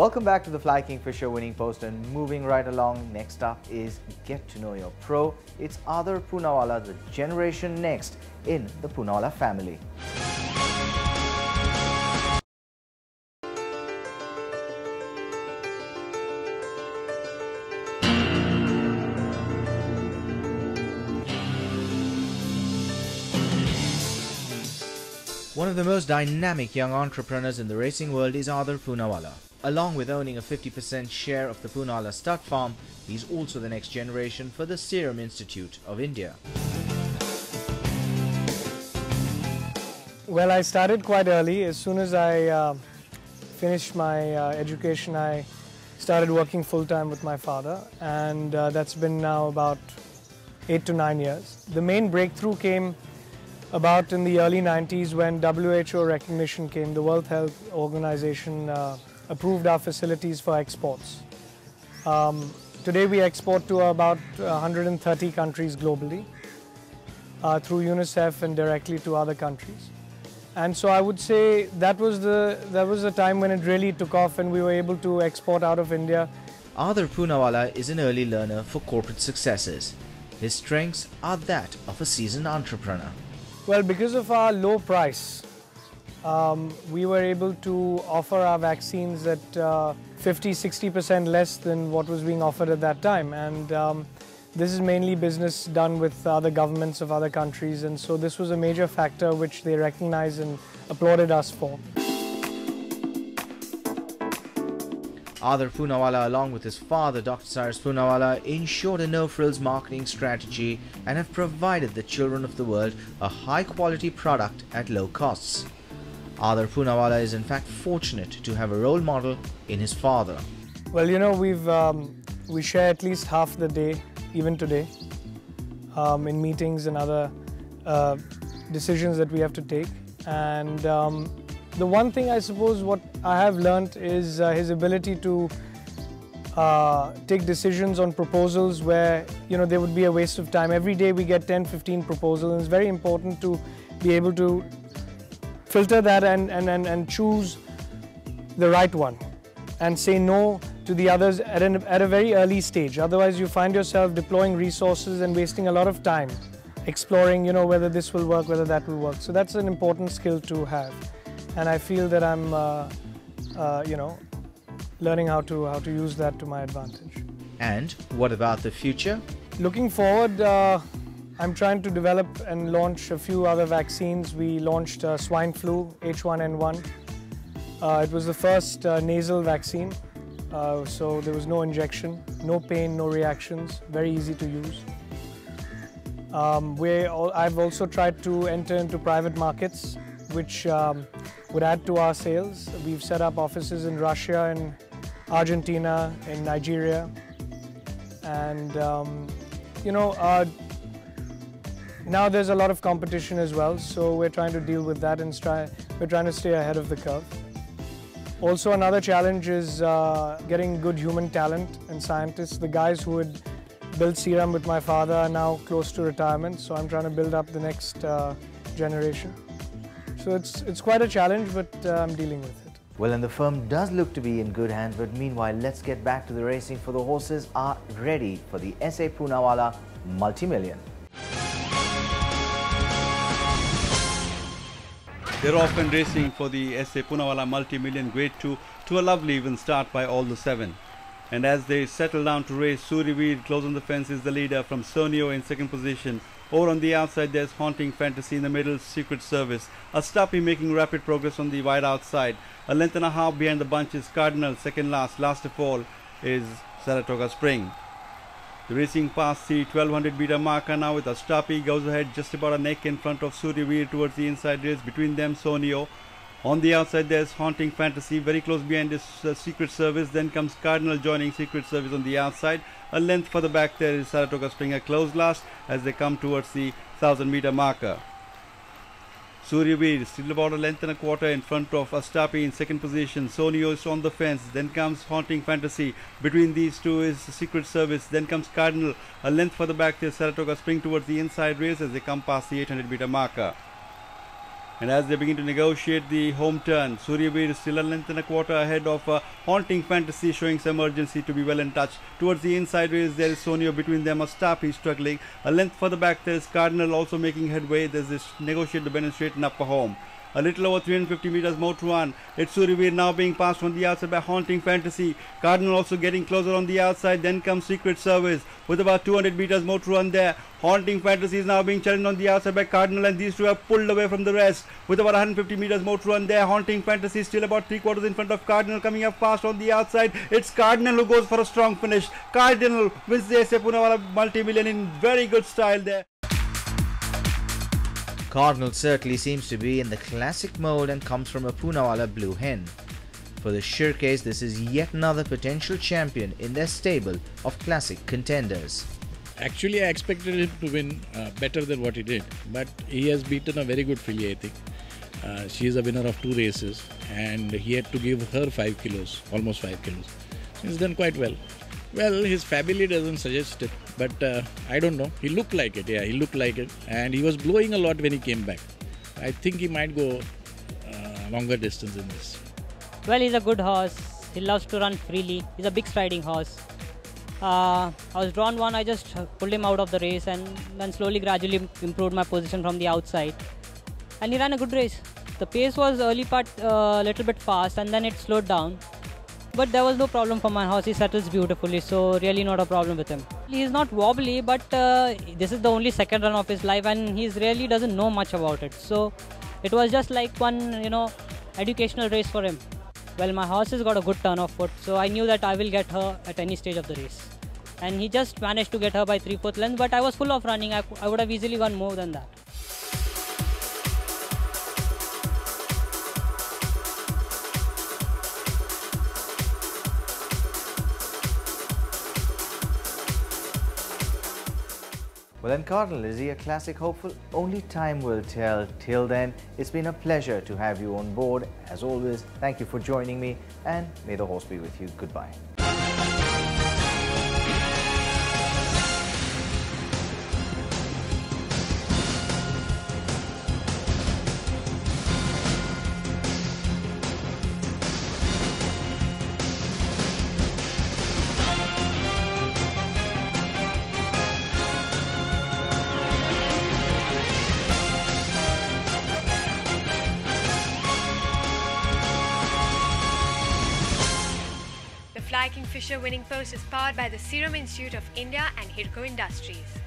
Welcome back to the Fly Kingfisher winning post and moving right along. Next up is Get to Know Your Pro. It's Adar Poonawalla, the generation next in the Poonawalla family. One of the most dynamic young entrepreneurs in the racing world is Adar Poonawalla. Along with owning a 50% share of the Poonawalla stud farm, he's also the next generation for the Serum Institute of India. Well, I started quite early. As soon as I uh, finished my uh, education, I started working full time with my father, and uh, that's been now about eight to nine years. The main breakthrough came about in the early 90s when WHO recognition came. The World Health Organization uh, approved our facilities for exports. Um, today we export to about 130 countries globally uh, through UNICEF and directly to other countries. And so I would say that was the that was the time when it really took off and we were able to export out of India. Adar Poonawalla is an early learner for corporate successes. His strengths are that of a seasoned entrepreneur. Well, because of our low price, um, we were able to offer our vaccines at uh, 50 60% less than what was being offered at that time. And um, this is mainly business done with other governments of other countries. And so this was a major factor which they recognized and applauded us for. Adar Poonawalla, along with his father, Dr. Cyrus Poonawalla, ensured a no-frills marketing strategy and have provided the children of the world a high-quality product at low costs. Adar Poonawalla is in fact fortunate to have a role model in his father. Well, you know, we've um, we share at least half the day, even today, um, in meetings and other uh, decisions that we have to take. And um, the one thing I suppose what I have learned is uh, his ability to uh, take decisions on proposals where you know there would be a waste of time. Every day we get 10, 15 proposals, and it's very important to be able to filter that and, and, and, and choose the right one and say no to the others at, an, at a very early stage. Otherwise, you find yourself deploying resources and wasting a lot of time exploring, you know, whether this will work, whether that will work. So that's an important skill to have, and I feel that I'm, uh, uh, you know, learning how to how to use that to my advantage. And what about the future? Looking forward. Uh, I'm trying to develop and launch a few other vaccines. We launched uh, swine flu H1N1. Uh, it was the first uh, nasal vaccine, uh, so there was no injection, no pain, no reactions, very easy to use. Um, I've also tried to enter into private markets, which um, would add to our sales. We've set up offices in Russia and Argentina, in Nigeria, and um, you know, uh, now there's a lot of competition as well, so we're trying to deal with that and try, we're trying to stay ahead of the curve. Also another challenge is uh, getting good human talent and scientists. The guys who had built Serum with my father are now close to retirement, so I'm trying to build up the next uh, generation. So it's, it's quite a challenge, but uh, I'm dealing with it. Well, and the firm does look to be in good hands, but meanwhile, let's get back to the racing for the horses are ready for the SA Poonawalla multi-million. They're off and racing for the SA Poonawalla Multi-Million Grade 2 to a lovely even start by all the seven. And as they settle down to race, Suryaveer close on the fence is the leader from Sonio in second position. Over on the outside there's Haunting Fantasy in the middle, Secret Service. Astapi making rapid progress on the wide outside. A length and a half behind the bunch is Cardinal, second last. Last of all is Saratoga Spring. Racing past the 1200 meter marker now with Astapi goes ahead just about a neck in front of Suryaveer towards the inside race. Between them Sonio. On the outside there's Haunting Fantasy very close behind is uh, Secret Service. Then comes Cardinal joining Secret Service on the outside. A length further back there is Saratoga Spring a close last as they come towards the 1000 meter marker. Suryaveer still about a length and a quarter in front of Astapi in second position. Sonio is on the fence. Then comes Haunting Fantasy. Between these two is Secret Service. Then comes Cardinal. A length further back there, Saratoga Spring towards the inside race as they come past the 800 meter marker. And as they begin to negotiate the home turn, Suryaveer is still a length and a quarter ahead of uh, Haunting Fantasy, showing some urgency to be well in touch. Towards the inside race, there is Sonio between them. Mustafi struggling. A length further back, there is Cardinal also making headway. There's this negotiate to Ben and up for home a little over 350 meters more to run. It's Suryaveer now being passed on the outside by Haunting Fantasy. Cardinal also getting closer on the outside. Then comes Secret Service with about 200 meters more to run there. Haunting Fantasy is now being challenged on the outside by Cardinal and these two are pulled away from the rest with about 150 meters more to run there. Haunting Fantasy is still about three quarters in front of Cardinal coming up fast on the outside. It's Cardinal who goes for a strong finish. Cardinal wins the SA Poonawalla multi-million in very good style there. Cardinal certainly seems to be in the classic mold and comes from a Poonawalla blue hen. For the Shirkes, this is yet another potential champion in their stable of classic contenders. Actually, I expected him to win uh, better than what he did, but he has beaten a very good filly, I think. Uh, she is a winner of two races, and he had to give her 5 kilos, almost 5 kilos. He's done quite well. Well, his family doesn't suggest it, but uh, I don't know. He looked like it, yeah, he looked like it. And he was blowing a lot when he came back. I think he might go uh, longer distance in this. Well, he's a good horse. He loves to run freely. He's a big striding horse. Uh, I was drawn one, I just pulled him out of the race and then slowly, gradually improved my position from the outside. And he ran a good race. The pace was early part a uh, little bit fast and then it slowed down but there was no problem for my horse he settles beautifully so really not a problem with him. He's not wobbly but uh, this is the only second run of his life and he really doesn't know much about it. So it was just like one you know educational race for him. Well my horse has got a good turn of foot so i knew that i will get her at any stage of the race. And he just managed to get her by three fourth length but i was full of running. I, I would have easily gone more than that then, Cardinal, is he a classic hopeful? Only time will tell. Till then, it's been a pleasure to have you on board. As always, thank you for joining me, and may the horse be with you. Goodbye. Kingfisher winning post is powered by the Serum Institute of India and Hidco Industries.